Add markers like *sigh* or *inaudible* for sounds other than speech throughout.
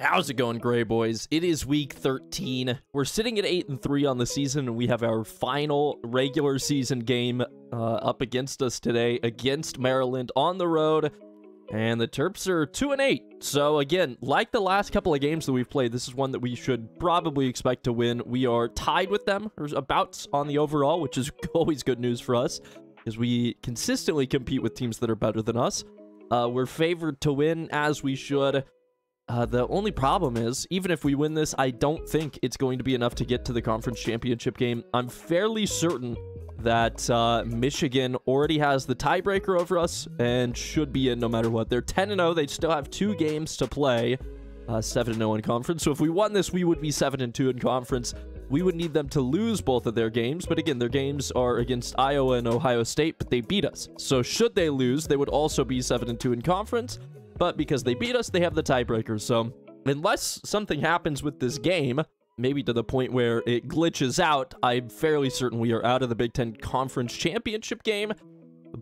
How's it going, Grey Boys? It is week 13. We're sitting at 8 and 3 on the season, and we have our final regular season game uh, up against us today against Maryland on the road. And the Terps are 2 and 8. So, again, like the last couple of games that we've played, this is one that we should probably expect to win. We are tied with them, or about on the overall, which is *laughs* always good news for us, because we consistently compete with teams that are better than us. Uh, we're favored to win, as we should. Uh, the only problem is, even if we win this, I don't think it's going to be enough to get to the conference championship game. I'm fairly certain that uh, Michigan already has the tiebreaker over us and should be in no matter what. They're 10-0. They still have two games to play. 7-0 uh, in conference. So if we won this, we would be 7-2 in conference. We would need them to lose both of their games. But again, their games are against Iowa and Ohio State, but they beat us. So should they lose, they would also be 7-2 in conference. But because they beat us, they have the tiebreaker. So unless something happens with this game, maybe to the point where it glitches out, I'm fairly certain we are out of the Big Ten Conference Championship game.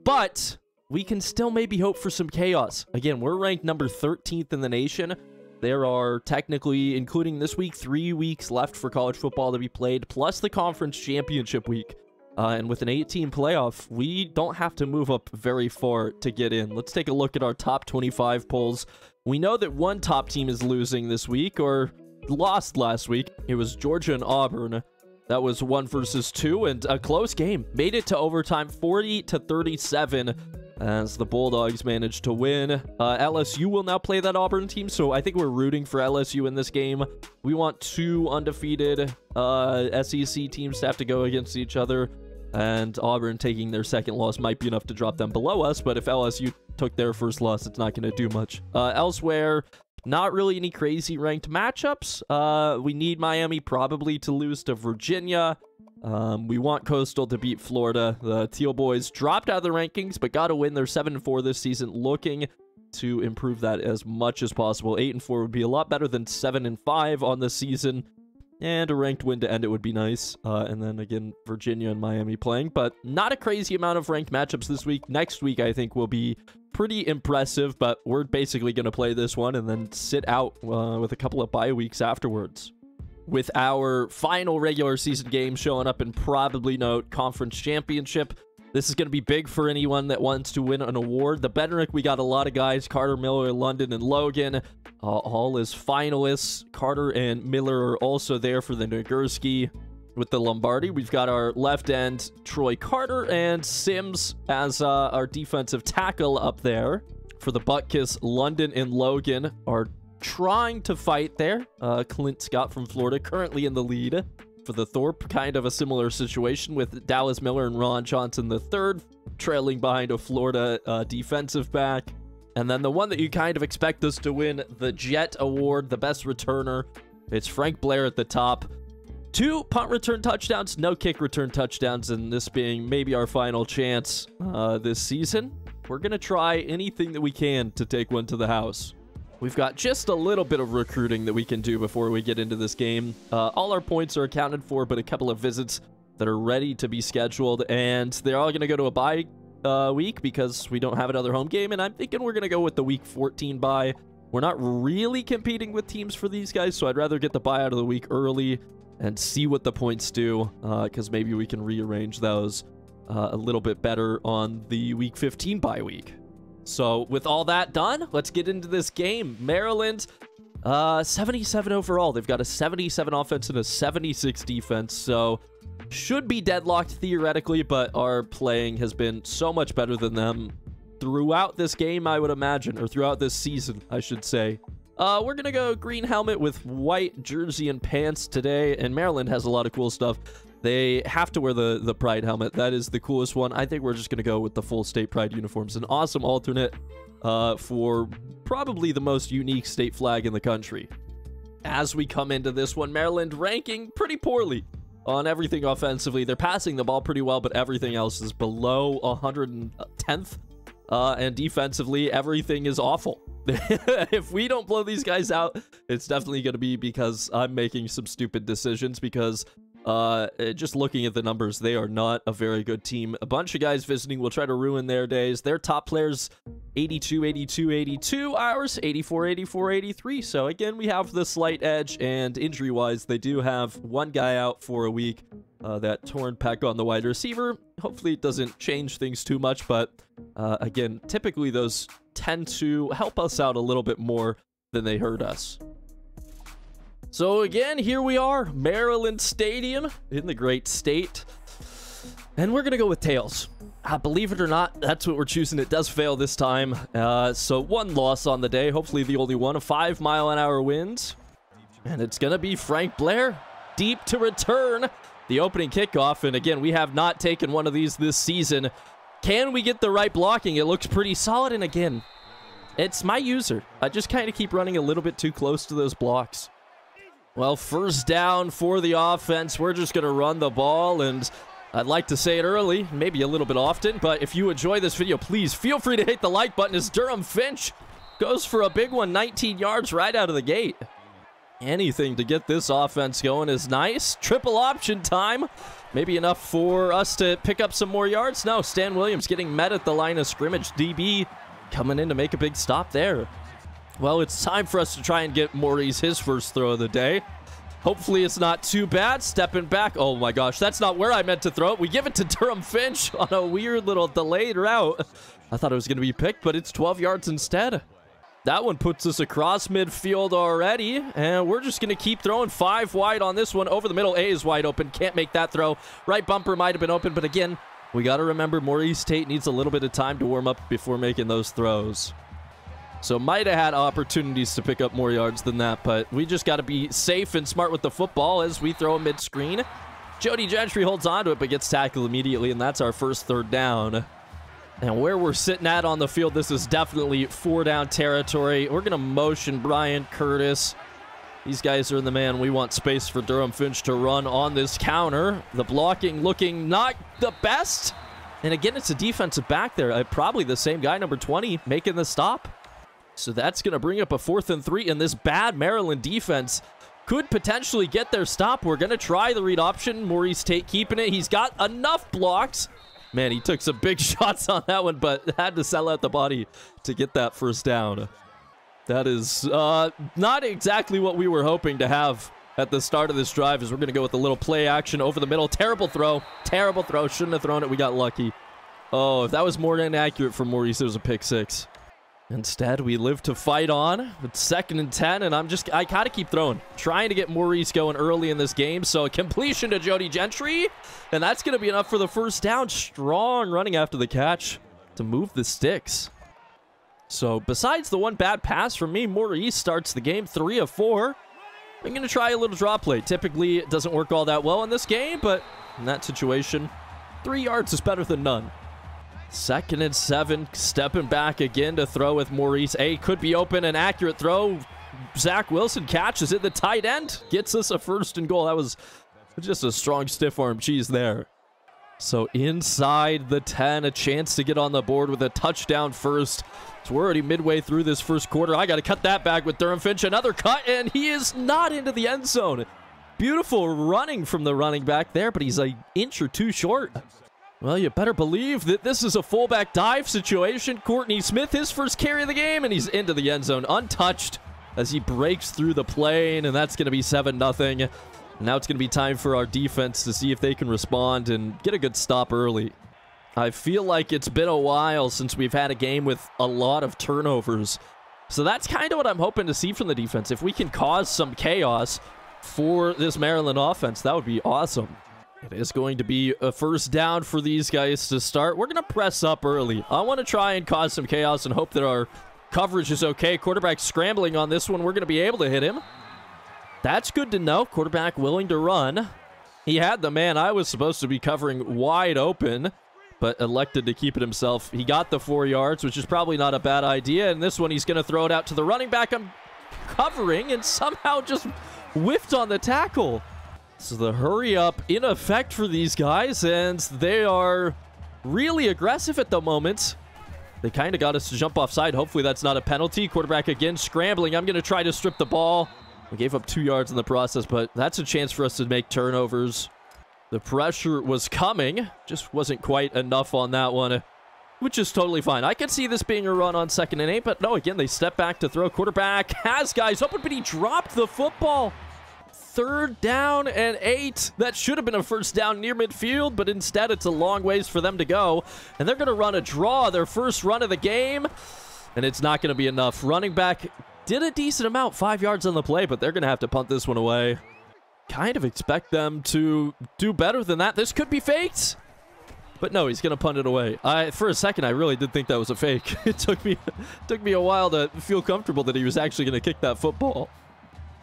But we can still maybe hope for some chaos. Again, we're ranked number 13th in the nation. There are technically, including this week, three weeks left for college football to be played, plus the conference championship week. Uh, and with an 18 playoff, we don't have to move up very far to get in. Let's take a look at our top 25 polls. We know that one top team is losing this week, or lost last week. It was Georgia and Auburn. That was one versus two, and a close game. Made it to overtime, 40 to 37, as the Bulldogs managed to win. Uh, LSU will now play that Auburn team, so I think we're rooting for LSU in this game. We want two undefeated uh, SEC teams to have to go against each other and Auburn taking their second loss might be enough to drop them below us, but if LSU took their first loss, it's not going to do much. Uh, elsewhere, not really any crazy ranked matchups. Uh, we need Miami probably to lose to Virginia. Um, we want Coastal to beat Florida. The Teal Boys dropped out of the rankings, but got to win. They're 7-4 this season, looking to improve that as much as possible. 8-4 would be a lot better than 7-5 on the season and a ranked win to end it would be nice. Uh, and then again, Virginia and Miami playing, but not a crazy amount of ranked matchups this week. Next week, I think will be pretty impressive, but we're basically going to play this one and then sit out uh, with a couple of bye weeks afterwards. With our final regular season game showing up in probably no conference championship, this is going to be big for anyone that wants to win an award. The Bednarik, we got a lot of guys. Carter, Miller, London, and Logan. Uh, all as finalists. Carter and Miller are also there for the Nagurski with the Lombardi. We've got our left end, Troy Carter, and Sims as uh, our defensive tackle up there. For the Butkus, London and Logan are trying to fight there. Uh, Clint Scott from Florida currently in the lead for the Thorpe. Kind of a similar situation with Dallas Miller and Ron Johnson the third, trailing behind a Florida uh, defensive back. And then the one that you kind of expect us to win, the Jet Award, the best returner. It's Frank Blair at the top. Two punt return touchdowns, no kick return touchdowns, and this being maybe our final chance uh, this season. We're going to try anything that we can to take one to the house. We've got just a little bit of recruiting that we can do before we get into this game. Uh, all our points are accounted for, but a couple of visits that are ready to be scheduled, and they're all going to go to a bye uh, week because we don't have another home game, and I'm thinking we're going to go with the week 14 bye. We're not really competing with teams for these guys, so I'd rather get the bye out of the week early and see what the points do, because uh, maybe we can rearrange those uh, a little bit better on the week 15 bye week. So with all that done, let's get into this game. Maryland, uh, 77 overall. They've got a 77 offense and a 76 defense. So should be deadlocked theoretically, but our playing has been so much better than them throughout this game, I would imagine, or throughout this season, I should say. Uh, we're going to go green helmet with white jersey and pants today, and Maryland has a lot of cool stuff. They have to wear the, the Pride helmet. That is the coolest one. I think we're just going to go with the full state Pride uniforms. An awesome alternate uh, for probably the most unique state flag in the country. As we come into this one, Maryland ranking pretty poorly on everything offensively. They're passing the ball pretty well, but everything else is below 110th. Uh, and defensively, everything is awful. *laughs* if we don't blow these guys out, it's definitely going to be because I'm making some stupid decisions because Uh, uh, just looking at the numbers, they are not a very good team. A bunch of guys visiting will try to ruin their days. Their top players, 82, 82, 82 hours, 84, 84, 83. So again, we have the slight edge, and injury-wise, they do have one guy out for a week. Uh, that torn pec on the wide receiver. Hopefully it doesn't change things too much, but uh, again, typically those tend to help us out a little bit more than they hurt us. So again, here we are, Maryland Stadium in the great state. And we're going to go with tails. Uh, believe it or not, that's what we're choosing. It does fail this time. Uh, so one loss on the day, hopefully the only one. A five mile an hour winds. And it's going to be Frank Blair deep to return the opening kickoff. And again, we have not taken one of these this season. Can we get the right blocking? It looks pretty solid. And again, it's my user. I just kind of keep running a little bit too close to those blocks. Well, first down for the offense. We're just going to run the ball, and I'd like to say it early, maybe a little bit often, but if you enjoy this video, please feel free to hit the like button as Durham Finch goes for a big one, 19 yards right out of the gate. Anything to get this offense going is nice. Triple option time. Maybe enough for us to pick up some more yards. No, Stan Williams getting met at the line of scrimmage. DB coming in to make a big stop there. Well, it's time for us to try and get Maurice his first throw of the day. Hopefully it's not too bad. Stepping back. Oh my gosh, that's not where I meant to throw it. We give it to Durham Finch *laughs* on a weird little delayed route. I thought it was going to be picked, but it's 12 yards instead. That one puts us across midfield already, and we're just going to keep throwing five wide on this one. Over the middle, A is wide open. Can't make that throw. Right bumper might have been open, but again, we got to remember Maurice Tate needs a little bit of time to warm up before making those throws. So might have had opportunities to pick up more yards than that, but we just got to be safe and smart with the football as we throw a mid-screen. Jody Gentry holds onto it, but gets tackled immediately, and that's our first third down. And where we're sitting at on the field, this is definitely four-down territory. We're going to motion Brian Curtis. These guys are in the man. We want space for Durham Finch to run on this counter. The blocking looking not the best. And again, it's a defensive back there. Uh, probably the same guy, number 20, making the stop. So that's going to bring up a fourth and three. And this bad Maryland defense could potentially get their stop. We're going to try the read option. Maurice Tate keeping it. He's got enough blocks. Man, he took some big *laughs* shots on that one, but had to sell out the body to get that first down. That is uh, not exactly what we were hoping to have at the start of this drive as we're going to go with a little play action over the middle. Terrible throw. Terrible throw. Shouldn't have thrown it. We got lucky. Oh, if that was more inaccurate for Maurice, it was a pick six. Instead, we live to fight on. It's second and 10, and I'm just, I gotta keep throwing. Trying to get Maurice going early in this game. So completion to Jody Gentry, and that's gonna be enough for the first down. Strong running after the catch to move the sticks. So besides the one bad pass from me, Maurice starts the game three of four. I'm gonna try a little draw play. Typically, it doesn't work all that well in this game, but in that situation, three yards is better than none. Second and seven, stepping back again to throw with Maurice. A could be open, an accurate throw. Zach Wilson catches it. The tight end gets us a first and goal. That was just a strong stiff arm cheese there. So inside the 10, a chance to get on the board with a touchdown first. So we're already midway through this first quarter. I got to cut that back with Durham Finch. Another cut, and he is not into the end zone. Beautiful running from the running back there, but he's an inch or two short. Well, you better believe that this is a fullback dive situation. Courtney Smith, his first carry of the game, and he's into the end zone untouched as he breaks through the plane, and that's going to be 7 nothing. Now it's going to be time for our defense to see if they can respond and get a good stop early. I feel like it's been a while since we've had a game with a lot of turnovers. So that's kind of what I'm hoping to see from the defense. If we can cause some chaos for this Maryland offense, that would be awesome. It is going to be a first down for these guys to start. We're going to press up early. I want to try and cause some chaos and hope that our coverage is okay. Quarterback scrambling on this one. We're going to be able to hit him. That's good to know. Quarterback willing to run. He had the man I was supposed to be covering wide open, but elected to keep it himself. He got the four yards, which is probably not a bad idea. And this one, he's going to throw it out to the running back I'm covering and somehow just whiffed on the tackle. So the hurry up in effect for these guys, and they are really aggressive at the moment. They kind of got us to jump offside. Hopefully that's not a penalty. Quarterback again scrambling. I'm going to try to strip the ball. We gave up two yards in the process, but that's a chance for us to make turnovers. The pressure was coming, just wasn't quite enough on that one, which is totally fine. I could see this being a run on second and eight, but no, again, they step back to throw. Quarterback has guys open, but he dropped the football. Third down and eight. That should have been a first down near midfield, but instead it's a long ways for them to go. And they're going to run a draw, their first run of the game, and it's not going to be enough. Running back did a decent amount, five yards on the play, but they're going to have to punt this one away kind of expect them to do better than that. This could be faked. But no, he's going to punt it away. I, for a second, I really did think that was a fake. *laughs* it took me *laughs* took me a while to feel comfortable that he was actually going to kick that football.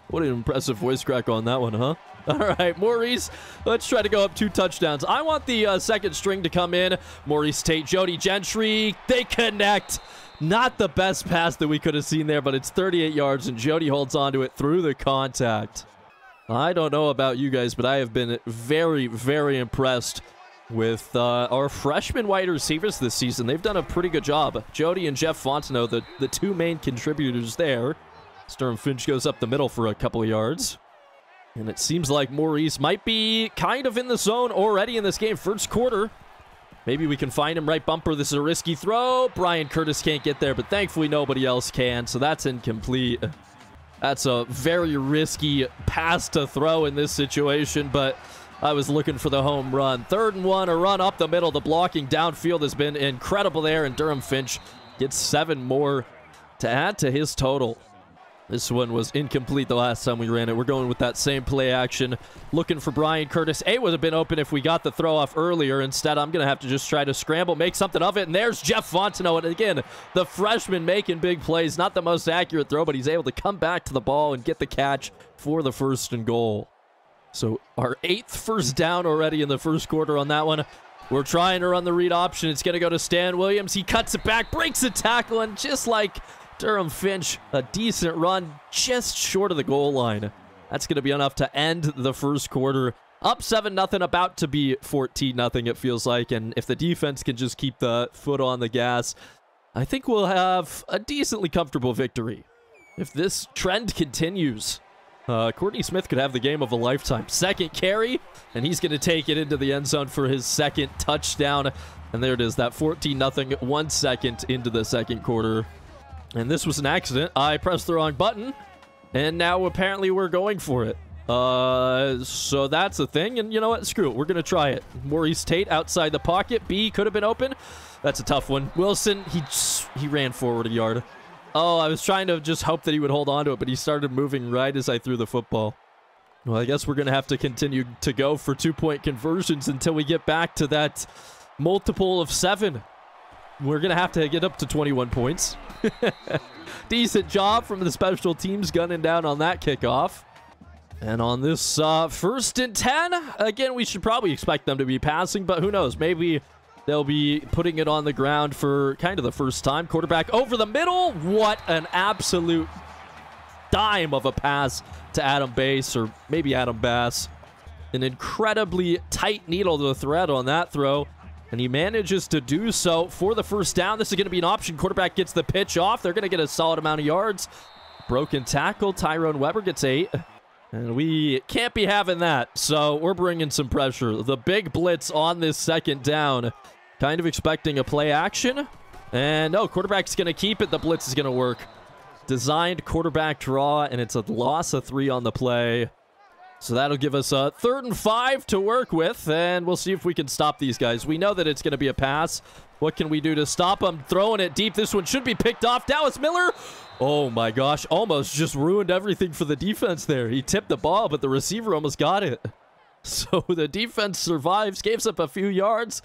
What an impressive voice crack on that one, huh? *laughs* All right, Maurice, let's try to go up two touchdowns. I want the uh, second string to come in. Maurice Tate, Jody Gentry, they connect. Not the best pass that we could have seen there, but it's 38 yards, and Jody holds on to it through the contact. I don't know about you guys, but I have been very, very impressed with uh, our freshman wide receivers this season. They've done a pretty good job. Jody and Jeff Fontenot, the, the two main contributors there. Durham Finch goes up the middle for a couple of yards. And it seems like Maurice might be kind of in the zone already in this game. First quarter. Maybe we can find him right bumper. This is a risky throw. Brian Curtis can't get there, but thankfully nobody else can, so that's incomplete. That's a very risky pass to throw in this situation, but I was looking for the home run. Third and one, a run up the middle. The blocking downfield has been incredible there, and Durham Finch gets seven more to add to his total. This one was incomplete the last time we ran it. We're going with that same play action. Looking for Brian Curtis. A would have been open if we got the throw off earlier. Instead, I'm going to have to just try to scramble, make something of it. And there's Jeff Fontenot. And again, the freshman making big plays. Not the most accurate throw, but he's able to come back to the ball and get the catch for the first and goal. So our eighth first down already in the first quarter on that one. We're trying to run the read option. It's going to go to Stan Williams. He cuts it back, breaks the tackle, and just like Durham Finch, a decent run just short of the goal line. That's going to be enough to end the first quarter. Up 7 nothing, about to be 14 nothing. it feels like. And if the defense can just keep the foot on the gas, I think we'll have a decently comfortable victory. If this trend continues, uh, Courtney Smith could have the game of a lifetime. Second carry, and he's going to take it into the end zone for his second touchdown. And there it is, that 14 nothing, one second into the second quarter. And this was an accident. I pressed the wrong button, and now apparently we're going for it. Uh, so that's a thing, and you know what? Screw it. We're going to try it. Maurice Tate outside the pocket. B could have been open. That's a tough one. Wilson, he he ran forward a yard. Oh, I was trying to just hope that he would hold on to it, but he started moving right as I threw the football. Well, I guess we're going to have to continue to go for two-point conversions until we get back to that multiple of seven. We're going to have to get up to 21 points. *laughs* Decent job from the special teams gunning down on that kickoff. And on this uh, first and 10, again, we should probably expect them to be passing, but who knows? Maybe they'll be putting it on the ground for kind of the first time. Quarterback over the middle. What an absolute dime of a pass to Adam Bass, or maybe Adam Bass. An incredibly tight needle to the thread on that throw. And he manages to do so for the first down. This is going to be an option. Quarterback gets the pitch off. They're going to get a solid amount of yards. Broken tackle. Tyrone Weber gets eight. And we can't be having that. So we're bringing some pressure. The big blitz on this second down. Kind of expecting a play action. And no, quarterback's going to keep it. The blitz is going to work. Designed quarterback draw, and it's a loss of three on the play. So that'll give us a third and five to work with, and we'll see if we can stop these guys. We know that it's going to be a pass. What can we do to stop them? Throwing it deep. This one should be picked off. Dallas Miller. Oh my gosh. Almost just ruined everything for the defense there. He tipped the ball, but the receiver almost got it. *laughs* So the defense survives, gives up a few yards,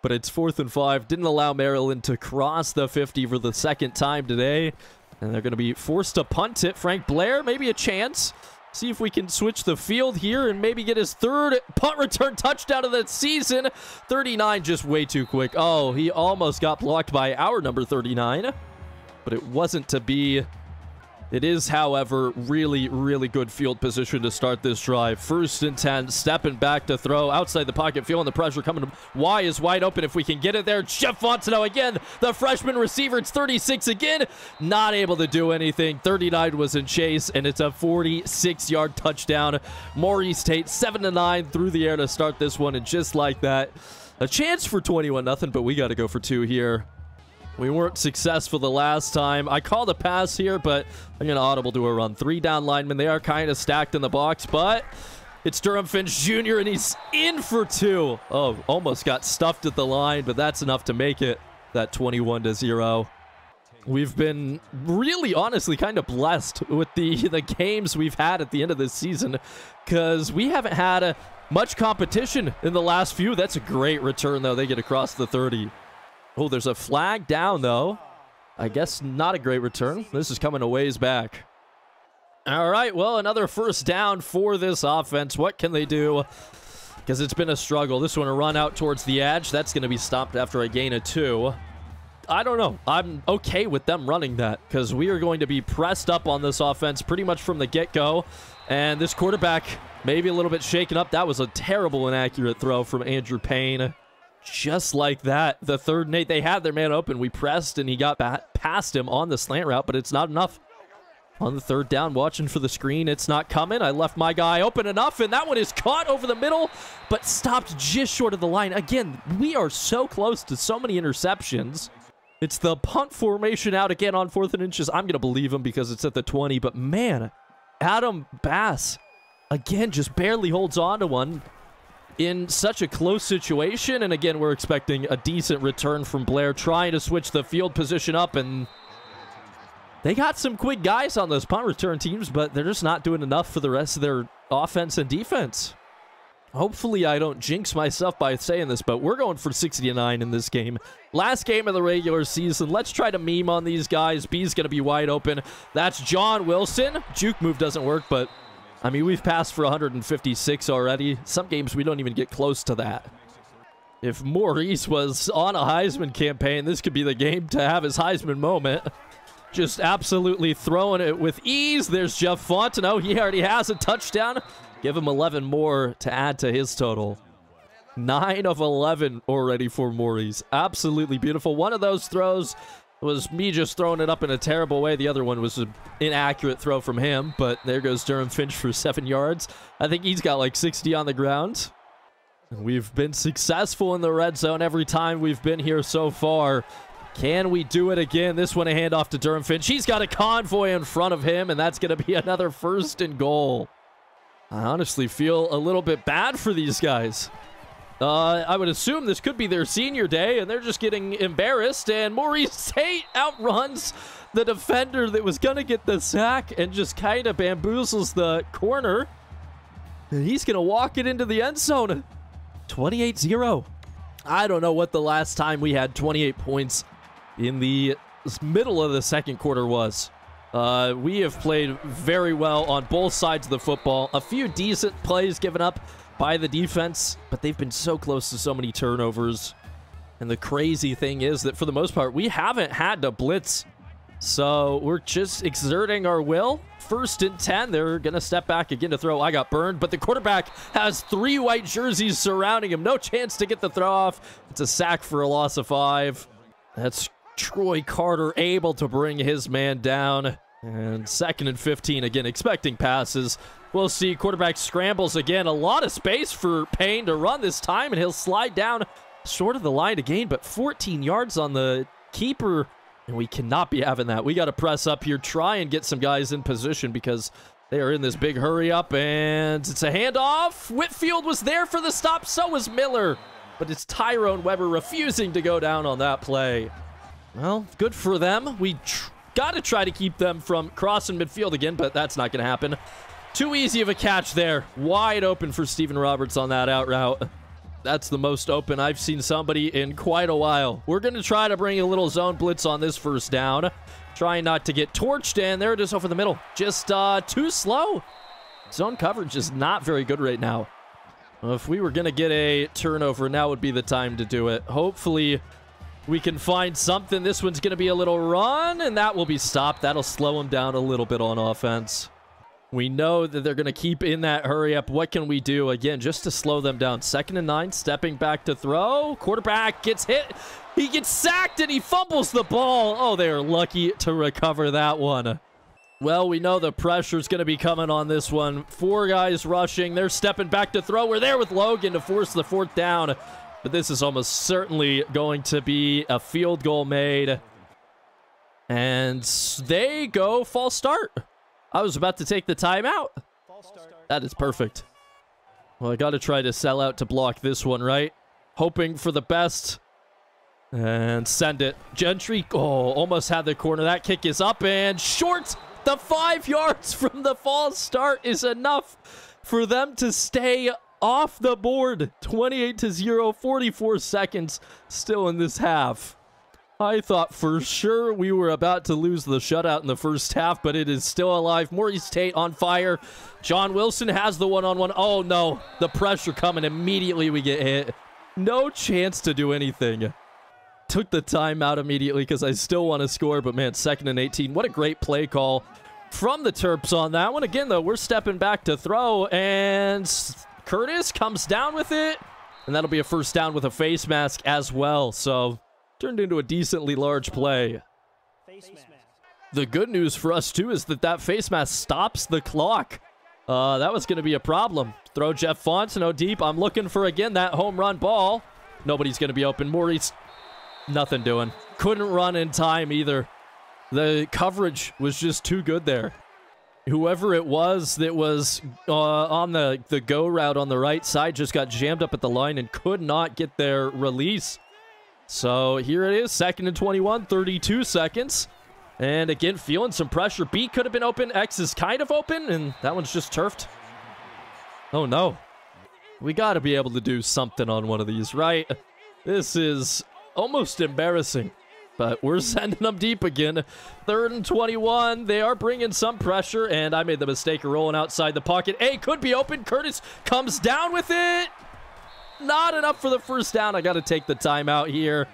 but it's fourth and five. Didn't allow Maryland to cross the 50 for the second time today. And they're going to be forced to punt it. Frank Blair, maybe a chance. See if we can switch the field here and maybe get his third punt return touchdown of the season. 39 just way too quick. Oh, he almost got blocked by our number 39. But it wasn't to be. It is, however, really, really good field position to start this drive. First and 10, stepping back to throw outside the pocket, feeling the pressure coming. Y is wide open if we can get it there. Jeff Fontenot again, the freshman receiver. It's 36 again. Not able to do anything. 39 was in chase, and it's a 46-yard touchdown. Maurice Tate, 7 to 9 through the air to start this one, and just like that, a chance for 21 nothing, but we got to go for two here. We weren't successful the last time. I called a pass here, but I'm going to audible to a run. Three down linemen. They are kind of stacked in the box, but it's Durham Finch Jr., and he's in for two. Oh, almost got stuffed at the line, but that's enough to make it that 21 to 0. We've been really, honestly, kind of blessed with the, the games we've had at the end of this season because we haven't had a, much competition in the last few. That's a great return, though. They get across the 30. Oh, there's a flag down, though. I guess not a great return. This is coming a ways back. All right, well, another first down for this offense. What can they do? Because it's been a struggle. This one, a run out towards the edge. That's going to be stopped after a gain of two. I don't know. I'm okay with them running that because we are going to be pressed up on this offense pretty much from the get-go. And this quarterback maybe a little bit shaken up. That was a terrible inaccurate throw from Andrew Payne. Just like that, the third Nate, they had their man open. We pressed and he got past him on the slant route, but it's not enough. On the third down, watching for the screen. It's not coming. I left my guy open enough, and that one is caught over the middle, but stopped just short of the line. Again, we are so close to so many interceptions. It's the punt formation out again on fourth and inches. I'm going to believe him because it's at the 20, but man, Adam Bass, again, just barely holds on to one in such a close situation. And again, we're expecting a decent return from Blair, trying to switch the field position up. And they got some quick guys on those punt return teams, but they're just not doing enough for the rest of their offense and defense. Hopefully, I don't jinx myself by saying this, but we're going for 69 in this game. Last game of the regular season. Let's try to meme on these guys. B's going to be wide open. That's John Wilson. Juke move doesn't work, but I mean, we've passed for 156 already. Some games we don't even get close to that. If Maurice was on a Heisman campaign, this could be the game to have his Heisman moment. Just absolutely throwing it with ease. There's Jeff Fontenot. Oh, he already has a touchdown. Give him 11 more to add to his total. 9 of 11 already for Maurice. Absolutely beautiful. One of those throws was me just throwing it up in a terrible way. The other one was an inaccurate throw from him, but there goes Durham Finch for seven yards. I think he's got like 60 on the ground. We've been successful in the red zone every time we've been here so far. Can we do it again? This one a handoff to Durham Finch. He's got a convoy in front of him, and that's going to be *laughs* another first and goal. I honestly feel a little bit bad for these guys. Uh, I would assume this could be their senior day, and they're just getting embarrassed. And Maurice *laughs* Tate outruns the defender that was going to get the sack and just kind of bamboozles the corner. And he's going to walk it into the end zone. 28-0. I don't know what the last time we had 28 points in the middle of the second quarter was. Uh, we have played very well on both sides of the football. A few decent plays given up by the defense, but they've been so close to so many turnovers. And the crazy thing is that for the most part, we haven't had to blitz. So we're just exerting our will. First and 10, they're going to step back again to throw. I got burned, but the quarterback has three white jerseys surrounding him. No chance to get the throw off. It's a sack for a loss of five. That's Troy Carter able to bring his man down. And second and 15, again, expecting passes. We'll see. Quarterback scrambles again. A lot of space for Payne to run this time, and he'll slide down short of the line again, but 14 yards on the keeper. And we cannot be having that. We got to press up here, try and get some guys in position because they are in this big hurry up, and it's a handoff. Whitfield was there for the stop, so was Miller. But it's Tyrone Weber refusing to go down on that play. Well, good for them. We got to try to keep them from crossing midfield again, but that's not going to happen. Too easy of a catch there. Wide open for Steven Roberts on that out route. That's the most open I've seen somebody in quite a while. We're going to try to bring a little zone blitz on this first down. Trying not to get torched, and there it is over the middle. Just uh, too slow. Zone coverage is not very good right now. If we were going to get a turnover, now would be the time to do it. Hopefully, we can find something. This one's going to be a little run, and that will be stopped. That'll slow them down a little bit on offense. We know that they're going to keep in that hurry up. What can we do? Again, just to slow them down. Second and nine, stepping back to throw. Quarterback gets hit. He gets sacked, and he fumbles the ball. Oh, they are lucky to recover that one. Well, we know the pressure's going to be coming on this one. Four guys rushing. They're stepping back to throw. We're there with Logan to force the fourth down. But this is almost certainly going to be a field goal made. And they go false start. I was about to take the timeout. That is perfect. Well, I got to try to sell out to block this one, right? Hoping for the best. And send it. Gentry, oh, almost had the corner. That kick is up and short. The five yards *laughs* from the false start is enough for them to stay off the board. 28 to 0, 44 seconds still in this half. I thought for sure we were about to lose the shutout in the first half, but it is still alive. Maurice Tate on fire. John Wilson has the one-on-one. -on -one. Oh, no. The pressure coming. Immediately we get hit. No chance to do anything. Took the timeout immediately because I still want to score, but man, second and 18. What a great play call from the Terps on that one. Again, though, we're stepping back to throw, and Curtis comes down with it, and that'll be a first down with a face mask as well. So Turned into a decently large play. The good news for us, too, is that that face mask stops the clock. Uh, that was going to be a problem. Throw Jeff Fontenot deep. I'm looking for, again, that home run ball. Nobody's going to be open. Maurice, nothing doing. Couldn't run in time either. The coverage was just too good there. Whoever it was that was uh, on the, the go route on the right side just got jammed up at the line and could not get their release. So here it is, second and 21, 32 seconds. And again, feeling some pressure. B could have been open. X is kind of open, and that one's just turfed. Oh, no. We got to be able to do something on one of these, right? This is almost embarrassing. But we're *laughs* sending them deep again. Third and 21. They are bringing some pressure, and I made the mistake of rolling outside the pocket. A could be open. Curtis comes down with it. Not enough for the first down. I got to take the timeout here.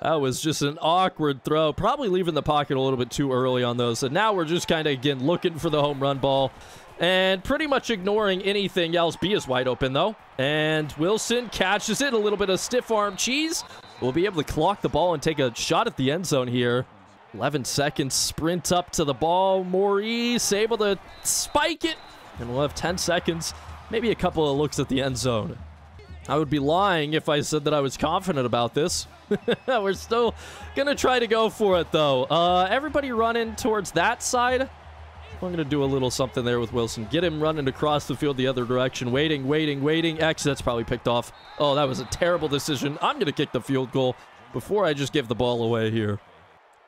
That was just an awkward throw. Probably leaving the pocket a little bit too early on those. And now we're just kind of, again, looking for the home run ball. And pretty much ignoring anything else. B is wide open, though. And Wilson catches it. A little bit of stiff arm cheese. We'll be able to clock the ball and take a shot at the end zone here. 11 seconds. Sprint up to the ball. Maurice able to spike it. And we'll have 10 seconds. Maybe a couple of looks at the end zone. I would be lying if I said that I was confident about this. *laughs* We're still going to try to go for it, though. Uh, everybody running towards that side. I'm going to do a little something there with Wilson. Get him running across the field the other direction. Waiting, waiting, waiting. X, that's probably picked off. Oh, that was a terrible decision. I'm going to kick the field goal before I just give the ball away here.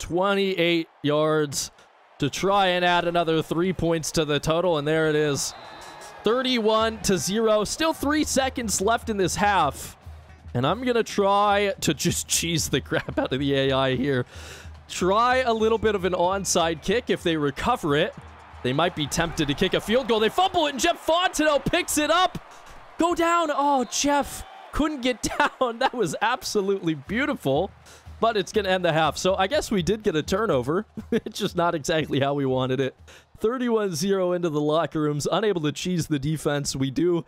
28 yards to try and add another three points to the total, and there it is. 31 to 0. Still three seconds left in this half. And I'm going to try to just *laughs* cheese the crap out of the AI here. Try a little bit of an onside kick. If they recover it, they might be tempted to kick a field goal. They fumble it, and Jeff Fontenot picks it up. Go down. Oh, Jeff couldn't get *laughs* down. That was absolutely beautiful. But it's going to end the half. So I guess we did get a turnover. *laughs* it's just not exactly how we wanted it. 31-0 into the locker rooms, unable to cheese the defense. We do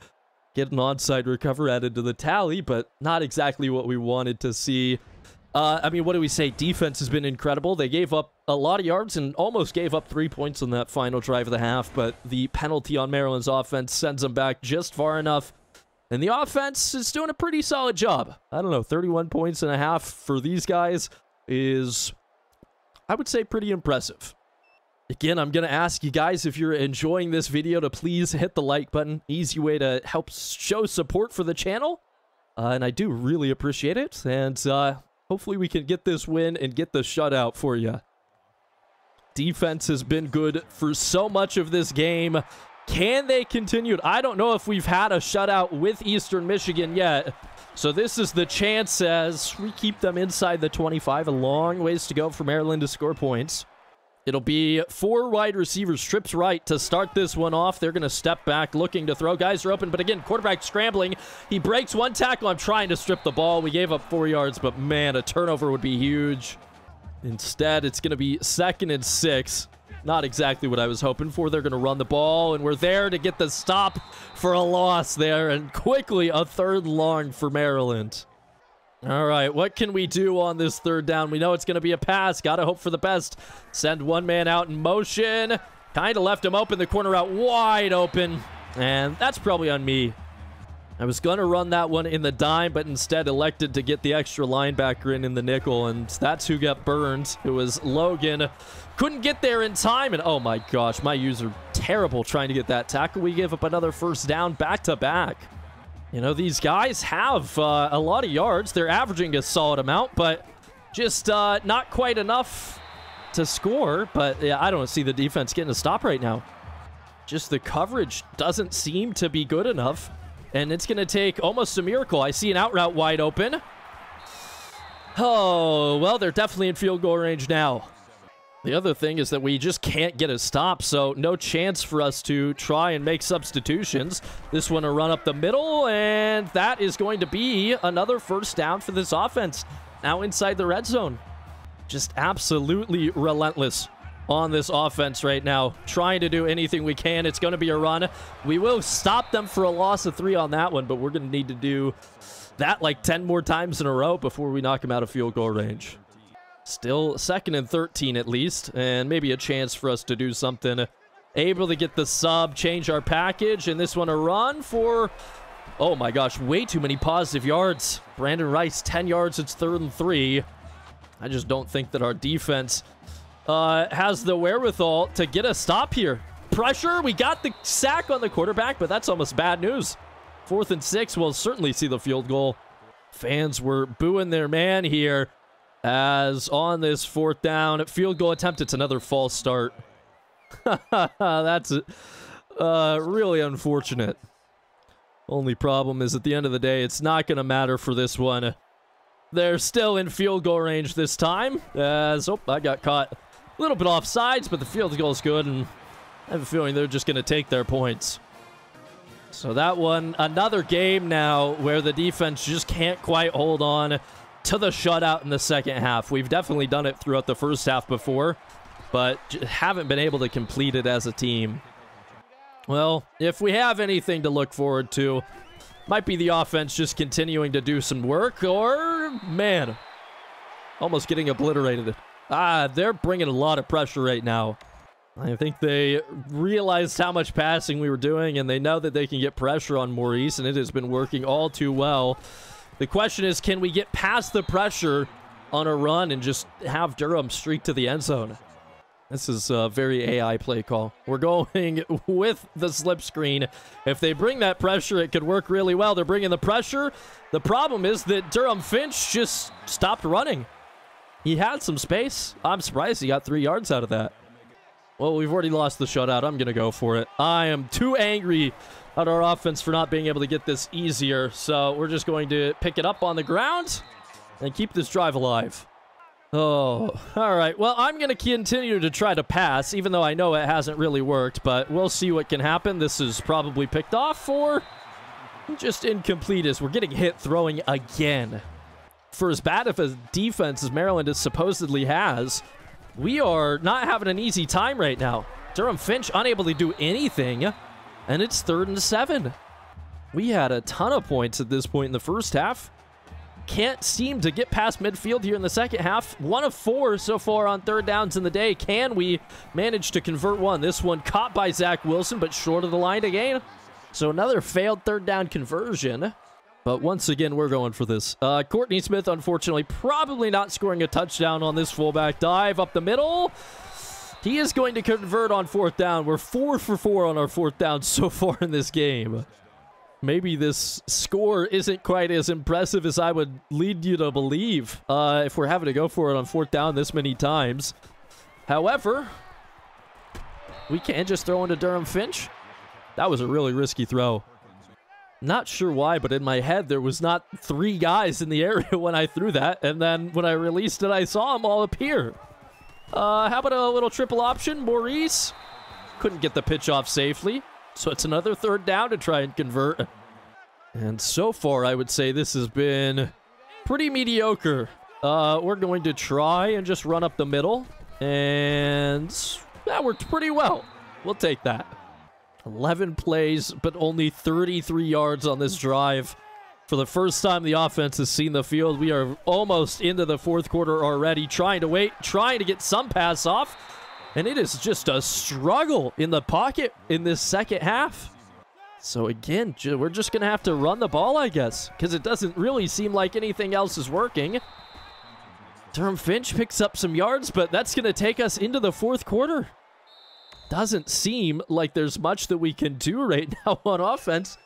get an onside recover added to the tally, but not exactly what we wanted to see. Uh, I mean, what do we say? Defense has been incredible. They gave up a lot of yards and almost gave up three points on that final drive of the half, but the penalty on Maryland's offense sends them back just far enough. And the offense is doing a pretty solid job. I don't know, 31 points and a half for these guys is, I would say, pretty impressive. Again, I'm going to ask you guys if you're enjoying this video to please hit the like button. Easy way to help show support for the channel. Uh, and I do really appreciate it. And uh, hopefully we can get this win and get the shutout for you. Defense has been good for so much of this game. Can they continue? I don't know if we've had a shutout with Eastern Michigan yet. So this is the chance as we keep them inside the 25. A long ways to go for Maryland to score points. It'll be four wide receivers, trips right to start this one off. They're going to step back looking to throw. Guys are open, but again, quarterback scrambling. He breaks one tackle. I'm trying to strip the ball. We gave up four yards, but man, a turnover would be huge. Instead, it's going to be second and six. Not exactly what I was hoping for. They're going to run the ball, and we're there to get the stop for a loss there. And quickly, a third long for Maryland. All right, what can we do on this third down? We know it's going to be a pass. Got to hope for the best. Send one man out in motion. Kind of left him open. The corner out wide open. And that's probably on me. I was going to run that one in the dime, but instead elected to get the extra linebacker in in the nickel, and that's who got burned. It was Logan. Couldn't get there in time, and oh my gosh, my user terrible trying to get that tackle. We give up another first down back-to-back. -back. You know, these guys have uh, a lot of yards. They're averaging a solid amount, but just uh, not quite enough to score. But yeah, I don't see the defense getting a stop right now. Just the coverage doesn't seem to be good enough. And it's going to take almost a miracle. I see an out route wide open. Oh, well, they're definitely in field goal range now. The other thing is that we just can't get a stop, so no chance for us to try and make substitutions. This one a run up the middle, and that is going to be another first down for this offense. Now inside the red zone. Just absolutely relentless on this offense right now. Trying to do anything we can. It's going to be a run. We will stop them for a loss of three on that one, but we're going to need to do that like 10 more times in a row before we knock them out of field goal range. Still second and 13 at least, and maybe a chance for us to do something. Able to get the sub, change our package, and this one a run for... Oh my gosh, way too many positive yards. Brandon Rice, 10 yards, it's third and three. I just don't think that our defense uh, has the wherewithal to get a stop here. Pressure, we got the sack on the quarterback, but that's almost bad news. Fourth and six, we'll certainly see the field goal. Fans were booing their man here. As on this fourth down, field goal attempt, it's another false start. *laughs* That's uh, really unfortunate. Only problem is at the end of the day, it's not going to matter for this one. They're still in field goal range this time. As, oh, I got caught a little bit off sides, but the field goal is good, and I have a feeling they're just going to take their points. So that one, another game now where the defense just can't quite hold on to the shutout in the second half. We've definitely done it throughout the first half before, but haven't been able to complete it as a team. Well, if we have anything to look forward to, might be the offense just continuing to do some work, or, man, almost getting obliterated. Ah, they're bringing a lot of pressure right now. I think they realized how much passing we were doing, and they know that they can get pressure on Maurice, and it has been working all too well. The question is, can we get past the pressure on a run and just have Durham streak to the end zone? This is a very AI play call. We're going *laughs* with the slip screen. If they bring that pressure, it could work really well. They're bringing the pressure. The problem is that Durham Finch just stopped running. He had some space. I'm surprised he got three yards out of that. Well, we've already lost the shutout. I'm going to go for it. I am too angry at our offense for not being able to get this easier. So we're just going to pick it up on the ground and keep this drive alive. Oh, all right. Well, I'm going to continue to try to pass, even though I know it hasn't really worked, but we'll see what can happen. This is probably picked off for just incomplete as we're getting hit throwing again. For as bad of a defense as Maryland is supposedly has, we are not having an easy time right now. Durham Finch unable to do anything and it's third and seven. We had a ton of points at this point in the first half. Can't seem to get past midfield here in the second half. One of four so far on third downs in the day. Can we manage to convert one? This one caught by Zach Wilson, but short of the line again. So another failed third down conversion. But once again, we're going for this. Uh, Courtney Smith, unfortunately, probably not scoring a touchdown on this fullback dive up the middle. He is going to convert on fourth down. We're four for four on our fourth down so *laughs* far in this game. Maybe this score isn't quite as impressive as I would lead you to believe uh, if we're having to go for it on fourth down this many times. However, we can't just throw into Durham Finch. That was a really risky throw. Not sure why, but in my head, there was not three guys in the *laughs* area when I threw that. And then when I released it, I saw them all appear. Uh, how about a little triple option? Maurice couldn't get the pitch off safely. So it's another third down to try and convert. And so far, I would say this has been pretty mediocre. Uh, we're going to try and just run up the middle. And that worked pretty well. We'll take that. 11 plays, but only 33 yards on this drive. For the first time the offense has seen the field, we are almost into the fourth quarter already, trying to wait, trying to get some pass off. And it is just a struggle in the pocket in this second half. So again, we're just going to have to run the ball, I guess, because it doesn't really seem like anything else is working. Durham Finch picks up some yards, but that's going to take us into the fourth quarter. Doesn't seem like there's much that we can do right *laughs* now on offense.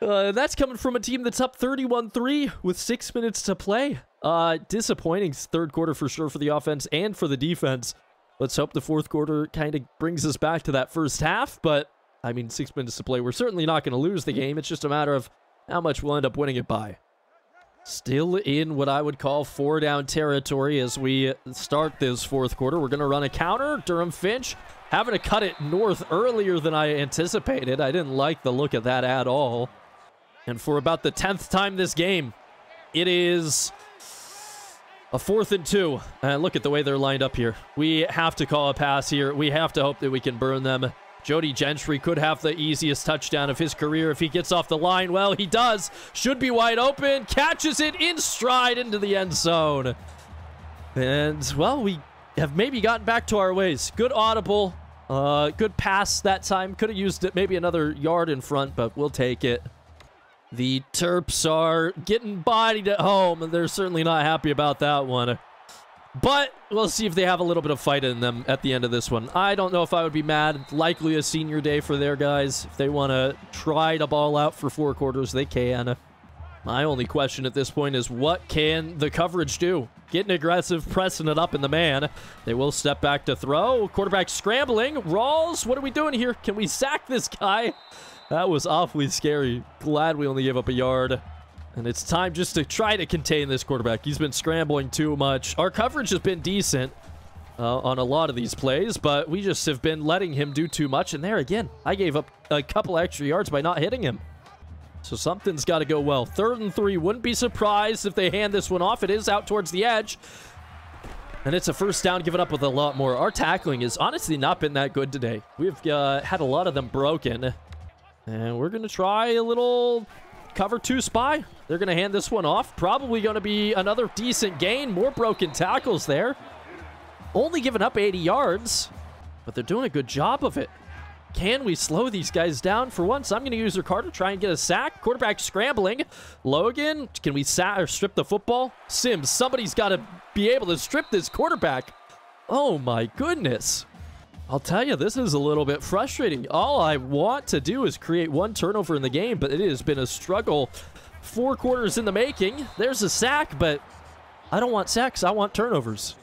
Uh, that's coming from a team that's up 31-3 with six minutes to play. Uh, disappointing third quarter for sure for the offense and for the defense. Let's hope the fourth quarter kind of brings us back to that first half, but I mean, six minutes to play. We're certainly not going to lose the game. It's just a matter of how much we'll end up winning it by. Still in what I would call four down territory as we start this fourth quarter. We're going to run a counter. Durham Finch having to cut it north earlier than I anticipated. I didn't like the look of that at all. And for about the 10th time this game, it is a fourth and two. And look at the way they're lined up here. We have to call a pass here. We have to hope that we can burn them. Jody Gentry could have the easiest touchdown of his career if he gets off the line. Well, he does. Should be wide open. Catches it in stride into the end zone. And, well, we have maybe gotten back to our ways. Good audible. Uh, good pass that time. Could have used maybe another yard in front, but we'll take it. The Terps are getting bodied at home, and they're certainly not happy about that one. But we'll see if they have a little bit of fight in them at the end of this one. I don't know if I would be mad. Likely a senior day for their guys. If they want to try to ball out for four quarters, they can. My only question at this point is what can the coverage do? Getting aggressive, pressing it up in the man. They will step back to throw. Quarterback scrambling. Rawls, what are we doing here? Can we sack this guy? That was awfully scary. Glad we only gave up a yard. And it's time just to try to contain this quarterback. He's been scrambling too much. Our coverage has been decent uh, on a lot of these plays, but we just have been letting him do too much. And there again, I gave up a couple extra yards by not hitting him. So something's got to go well. Third and three. Wouldn't be surprised if they hand this one off. It is out towards the edge. And it's a first down given up with a lot more. Our tackling has honestly not been that good today. We've uh, had a lot of them broken. And we're going to try a little cover two spy. They're going to hand this one off. Probably going to be another decent gain. More broken tackles there. Only giving up 80 yards, but they're doing a good job of it. Can we slow these guys down for once? I'm going to use Ricardo, to try and get a sack. Quarterback scrambling. Logan, can we or strip the football? Sims, somebody's got to be able to strip this quarterback. Oh my goodness. I'll tell you, this is a little bit frustrating. All I want to do is create one turnover in the game, but it has been a struggle. Four quarters in the making. There's a sack, but I don't want sacks. I want turnovers.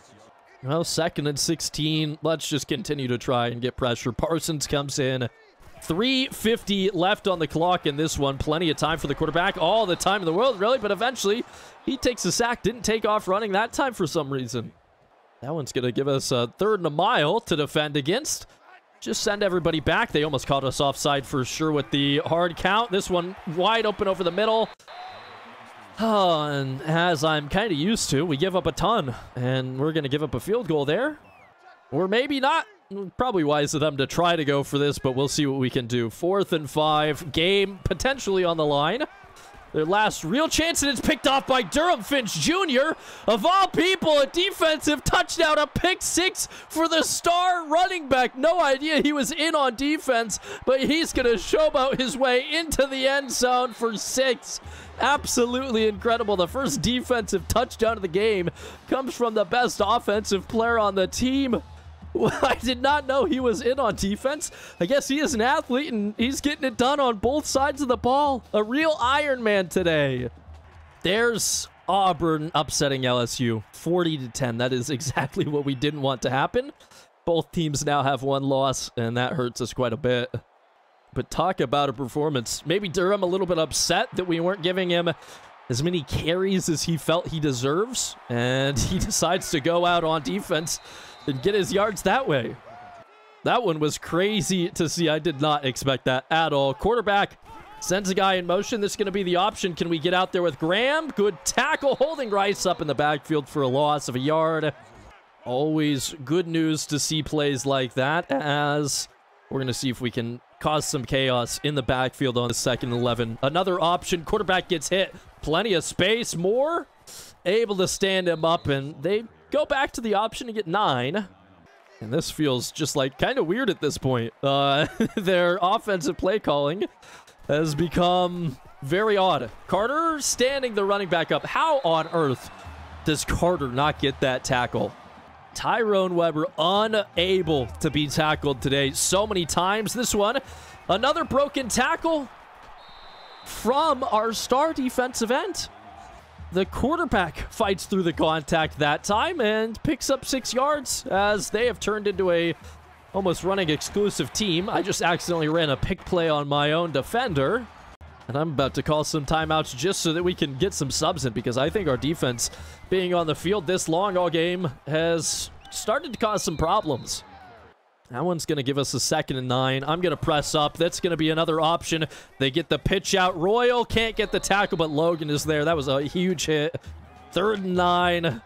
Well, second and 16. Let's just continue to try and get pressure. Parsons comes in. 350 left on the clock in this one. Plenty of time for the quarterback. All the time in the world, really, but eventually he takes a sack. Didn't take off running that time for some reason. That one's going to give us a third and a mile to defend against. Just send everybody back. They almost caught us offside for sure with the hard count. This one wide open over the middle. Oh, and as I'm kind of used to, we give up a ton. And we're going to give up a field goal there. Or maybe not. Probably wise of them to try to go for this, but we'll see what we can do. Fourth and five. Game potentially on the line. Their last real chance, and it's picked off by Durham Finch Jr. Of all people, a defensive touchdown, a pick six for the star running back. No idea he was in on defense, but he's going to showboat his way into the end zone for six. Absolutely incredible. The first defensive touchdown of the game comes from the best offensive player on the team. I did not know he was in on defense. I guess he is an athlete, and he's getting it done on both sides of the ball. A real Iron Man today. There's Auburn upsetting LSU 40 to 10. That is exactly what we didn't want to happen. Both teams now have one loss, and that hurts us quite a bit. But talk about a performance. Maybe Durham a little bit upset that we weren't giving him as many carries as he felt he deserves, and *laughs* he decides to go out on defense and get his yards that way. That one was crazy to see. I did not expect that at all. Quarterback sends a guy in motion. This is going to be the option. Can we get out there with Graham? Good tackle, holding Rice up in the backfield for a loss of a yard. Always good news to see plays like that as we're going to see if we can cause some chaos in the backfield on the second 11. Another option. Quarterback gets hit. Plenty of space. More able to stand him up, and they go back to the option to get nine. And this feels just like kind of weird at this point. Uh, *laughs* their offensive play calling has become very odd. Carter standing the running back up. How on earth does Carter not get that tackle? Tyrone Weber unable to be tackled today so many times. This one, another broken tackle from our star defensive end. The quarterback fights through the contact that time and picks up six yards as they have turned into a almost running exclusive team. I just accidentally ran a pick play on my own defender. And I'm about to call some timeouts just so that we can get some subs in because I think our defense being on the field this long all game has started to cause some problems. That one's going to give us a second and nine. I'm going to press up. That's going to be another option. They get the pitch out. Royal can't get the tackle, but Logan is there. That was a huge hit. Third and nine.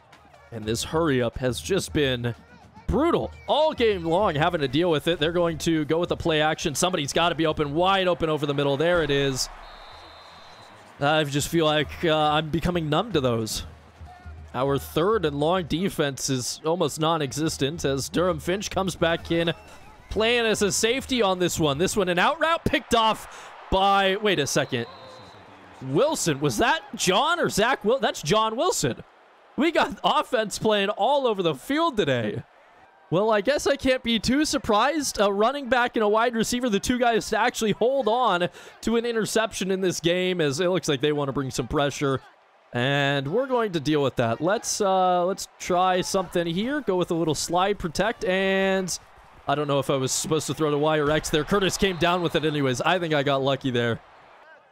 And this hurry up has just been brutal all game long having to deal with it. They're going to go with the play action. Somebody's got to be open, wide open over the middle. There it is. I just feel like uh, I'm becoming numb to those. Our third and long defense is almost non-existent as Durham Finch comes back in, playing as a safety on this one. This one, an out route picked off by, wait a second, Wilson. Was that John or Zach? Wil That's John Wilson. We got *laughs* offense playing all over the field today. Well, I guess I can't be too surprised. A running back and a wide receiver, the two guys to actually hold on to an interception in this game as it looks like they want to bring some pressure and we're going to deal with that. Let's uh, let's try something here. Go with a little slide protect. And I don't know if I was supposed to throw the Y or X there. Curtis came down with it anyways. I think I got lucky there.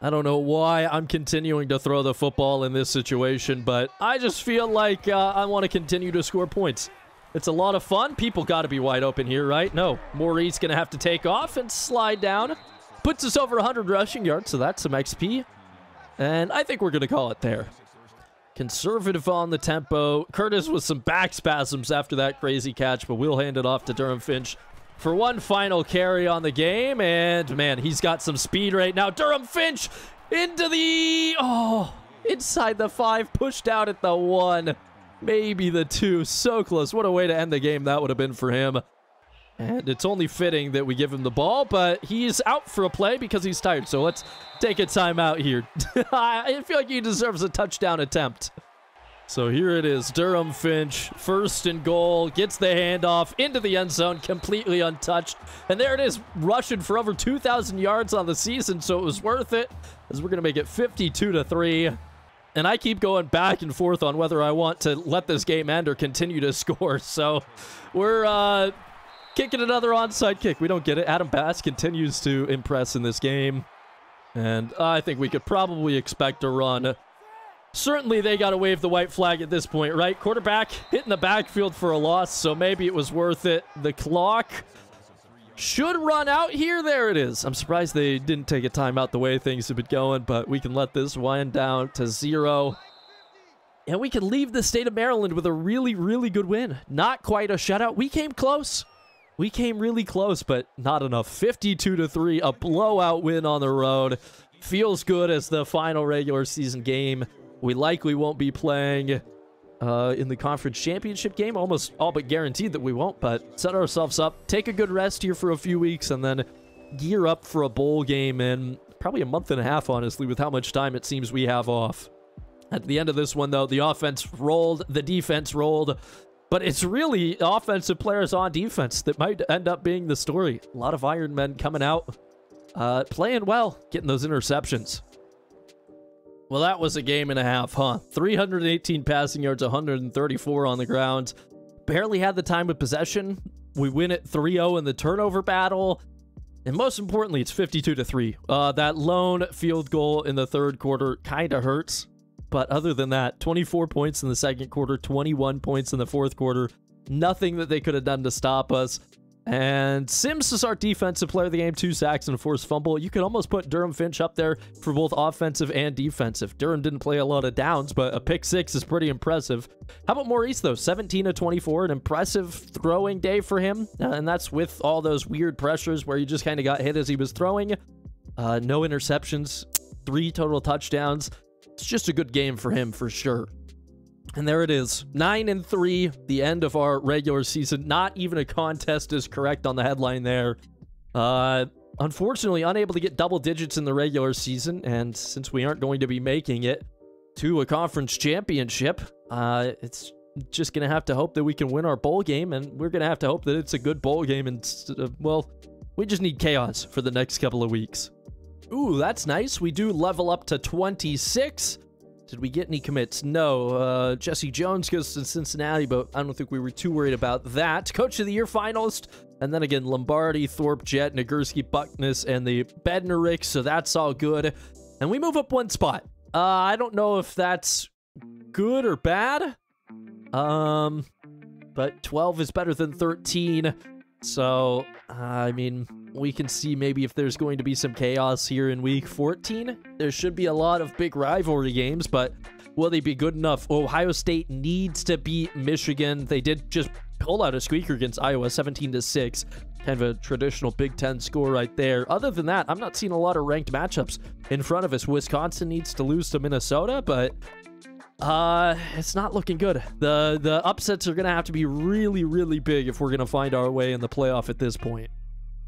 I don't know why I'm continuing to throw the football in this situation, but I just feel like uh, I want to continue to score points. It's a lot of fun. People got to be wide open here, right? No. Maurice going to have to take off and slide down. Puts us over 100 rushing yards, so that's some XP. And I think we're going to call it there. Conservative on the tempo. Curtis with some back spasms after that crazy catch, but we'll hand it off to Durham Finch for one final carry on the game. And, man, he's got some speed right now. Durham Finch into the... Oh, inside the five, pushed out at the one. Maybe the two. So close. What a way to end the game that would have been for him. And it's only fitting that we give him the ball, but he's out for a play because he's tired. So let's take a timeout here. *laughs* I feel like he deserves a touchdown attempt. So here it is. Durham Finch, first and goal, gets the handoff into the end zone, completely untouched. And there it is, rushing for over 2,000 yards on the season, so it was worth it, as we're going to make it 52 to 3. And I keep going back and forth on whether I want to let this game end or continue to *laughs* score. So we're uh, Kicking another onside kick. We don't get it. Adam Bass continues to impress in this game. And I think we could probably expect a run. Certainly they got to wave the white flag at this point, right? Quarterback hitting the backfield for a loss, so maybe it was worth it. The clock should run out here. There it is. I'm surprised they didn't take a timeout the way things have been going, but we can let this wind down to zero. And we can leave the state of Maryland with a really, really good win. Not quite a shutout. We came close. We came really close, but not enough. 52 to 3, a blowout win on the road. Feels good as the final regular season game. We likely won't be playing uh, in the conference championship game. Almost all but guaranteed that we won't, but set ourselves up. Take a good rest here for a few weeks and then gear up for a bowl game in probably a month and a half, honestly, with how much time it seems we have off. At the end of this one, though, the offense rolled, the defense rolled. But it's really offensive players on defense that might end up being the story. A lot of Iron Men coming out, uh, playing well, getting those interceptions. Well, that was a game and a half, huh? 318 passing yards, 134 on the ground. Barely had the time of possession. We win it 3-0 in the turnover battle. And most importantly, it's 52 to 3. Uh, that lone field goal in the third quarter kind of hurts. But other than that, 24 points in the second quarter, 21 points in the fourth quarter. Nothing that they could have done to stop us. And Sims is our defensive player of the game, two sacks and a forced fumble. You could almost put Durham Finch up there for both offensive and defensive. Durham didn't play a lot of downs, but a pick six is pretty impressive. How about Maurice, though? 17 to 24, an impressive throwing day for him. Uh, and that's with all those weird pressures where he just kind of got hit as he was throwing. Uh, no interceptions, three total touchdowns. It's just a good game for him for sure. And there it is. 9 and 3, the end of our regular season. Not even a contest is correct on the headline there. Uh unfortunately unable to get double digits in the regular season and since we aren't going to be making it to a conference championship, uh it's just going to have to hope that we can win our bowl game and we're going to have to hope that it's a good bowl game and uh, well, we just need chaos for the next couple of weeks. Ooh, that's nice. We do level up to 26. Did we get any commits? No. Uh, Jesse Jones goes to Cincinnati, but I don't think we were too worried about that. Coach of the Year finalist. And then again, Lombardi, Thorpe, Jet, Nagurski, Butkus, and the Bednarik, so that's all good. And we move up one spot. Uh, I don't know if that's good or bad. Um, but 12 is better than 13. So, I mean, we can see maybe if there's going to be some chaos here in week 14. There should be a lot of big rivalry games, but will they be good enough? Ohio State needs to beat Michigan. They did just pull out a squeaker against Iowa 17 to 6. Kind of a traditional Big Ten score right there. Other than that, I'm not seeing a lot of ranked matchups in front of us. Wisconsin needs to lose to Minnesota, but uh, it's not looking good. The the upsets are gonna have to be really, really big if we're gonna find our way in the playoff at this point.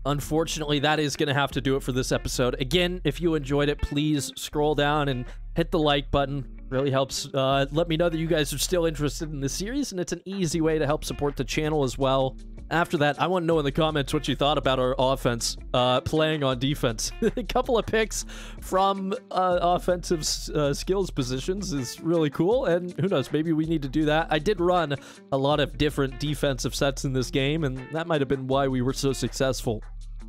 Unfortunately, that is going to have to do it for this episode. Again, if you enjoyed it, please scroll down and hit the like button. Really helps uh, let me know that you guys are still interested in the series, and it's an easy way to help support the channel as well. After that, I want to know in the comments what you thought about our offense uh, playing on defense. *laughs* a couple of picks from uh, offensive uh, skills positions is really cool, and who knows, maybe we need to do that. I did run a lot of different defensive sets in this game, and that might have been why we were so successful.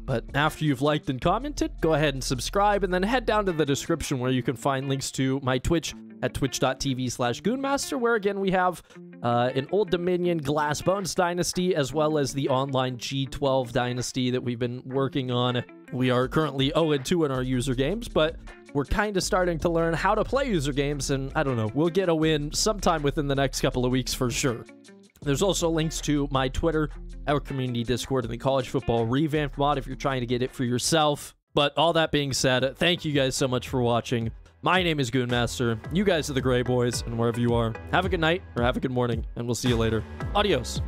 But after you've liked and commented, go ahead and subscribe and then head down to the description where you can find links to my Twitch at twitch.tv slash goonmaster, where again we have uh, an Old Dominion Glass Bones Dynasty as well as the online G12 Dynasty that we've been working on. We are currently 0-2 in our user games, but we're kind of starting to learn how to play user games, and I don't know, we'll get a win sometime within the next couple of weeks for sure. There's also links to my Twitter, our community Discord, and the college football revamp mod if you're trying to get it for yourself. But all that being said, thank you guys so much for watching. My name is Goonmaster. You guys are the Grey Boys, and wherever you are, have a good night or have a good morning, and we'll see you later. Adios.